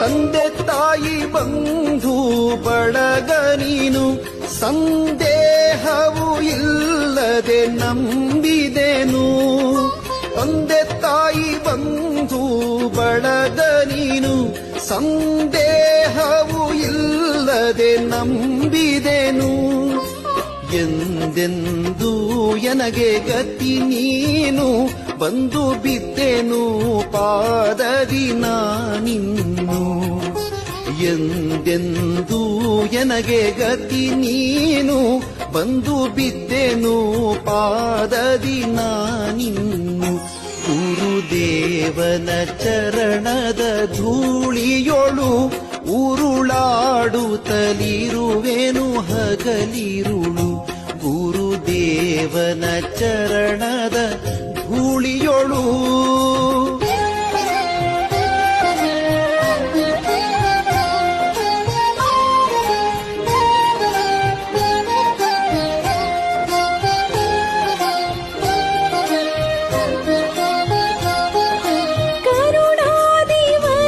ತಂದೆ ತಾಯಿ ಬಂಧು ಬಡಗ ನೀನು. ಸಂದೇಹವು ಇಲ್ಲದೆ ನಂಬಿದೆನು. ತಂದೆ ತಾಯಿ ಬಂಧು ಬಳಗ ನೀನು. ಸಂದೇಹವು ಇಲ್ಲದೆ ನಂಬಿದೆನು. ಎಂದೆಂದು ಎನಗೆ ಗತಿ ನೀನು. ಬಂದು ಬಿದ್ದೆನು ಪಾದದಿನ ಎಂದೆಂದೂ ಎನಗೆ ಗತಿ ನೀನು? ಬಂದು ಬಿದ್ದೆನು ಪಾದದಿ ನಾನಿನ್ನು. ಗುರುದೇವನ ಚರಣದ ಧೂಳಿಯೊಳು ಉರುಳಾಡುತ್ತಲಿರುವೆನು ಹಗಲಿರುಳು. ಗುರುದೇವನ ಚರಣದ करुणादिवुण